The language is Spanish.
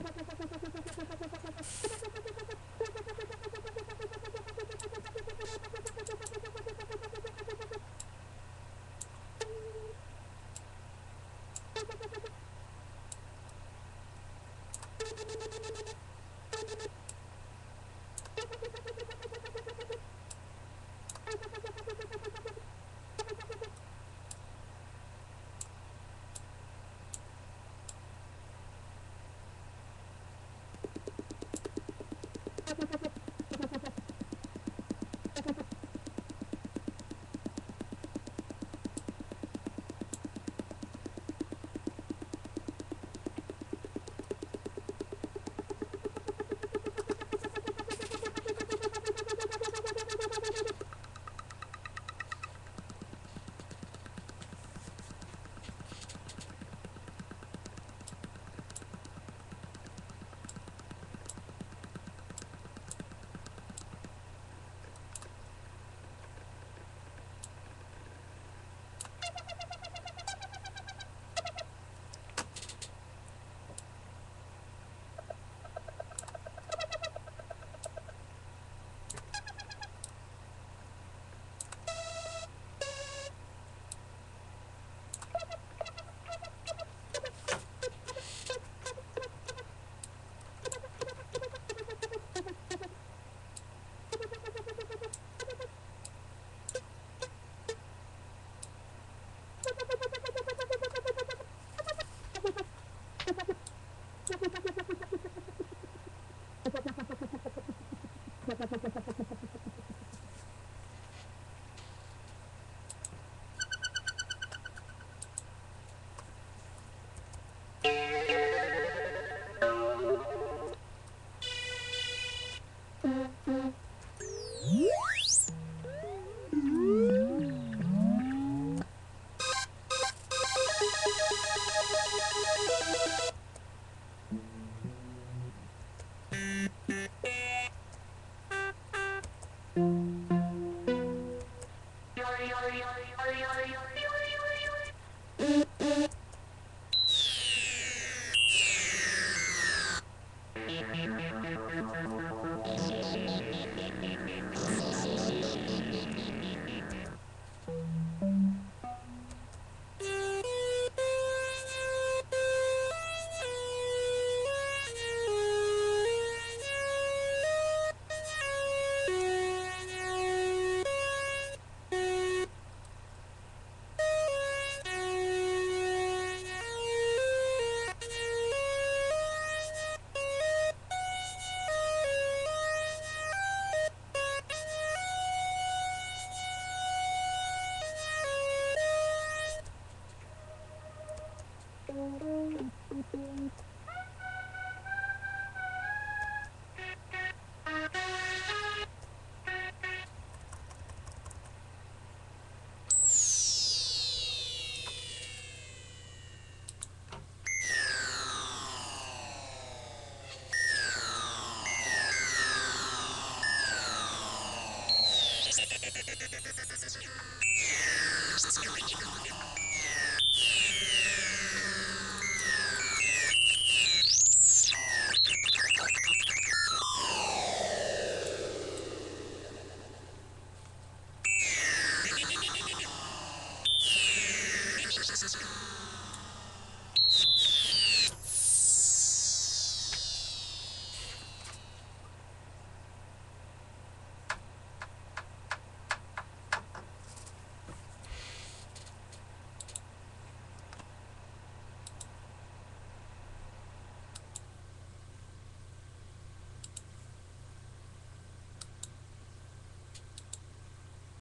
Ha ha ha Gracias. Thank you. Thank you.